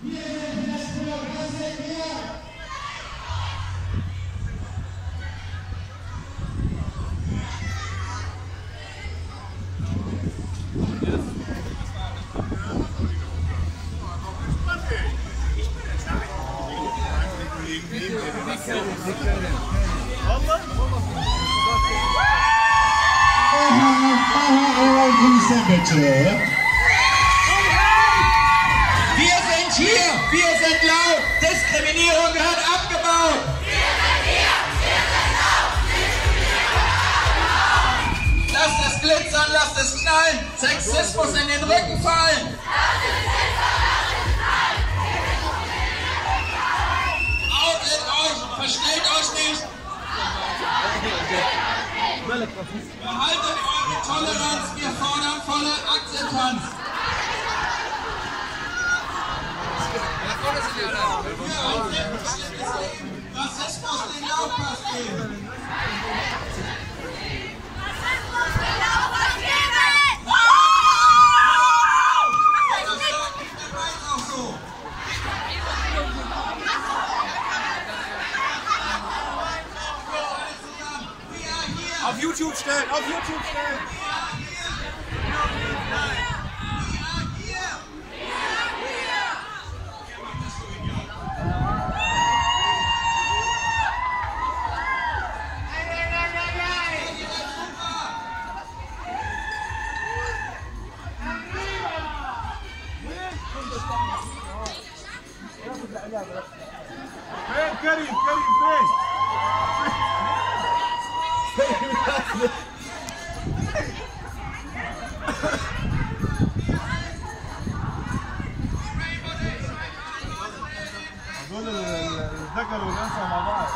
Aha, aha, aha, Gülsen Bekçi. Hier, wir sind laut, Diskriminierung gehört abgebaut. Wir sind hier, wir sind laut, Diskriminierung abgebaut. Lasst es glitzern, lasst es knallen, Sexismus in den Rücken fallen. Outet euch, verstellt euch nicht. Behaltet eure Toleranz, wir fordern volle Akzeptanz. Rassismus den Laufpass. Wir are here. Auf YouTube stellen, فين كريم كريم فين؟ هذول الذكر والأنثى مع بعض